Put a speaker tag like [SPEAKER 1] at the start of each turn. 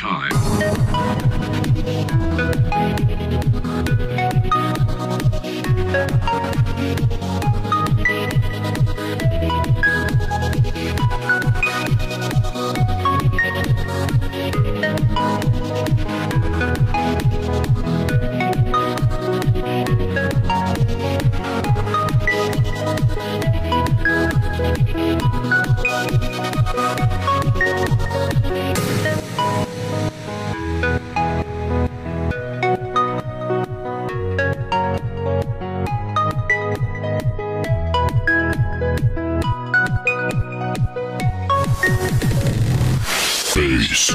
[SPEAKER 1] Time. face.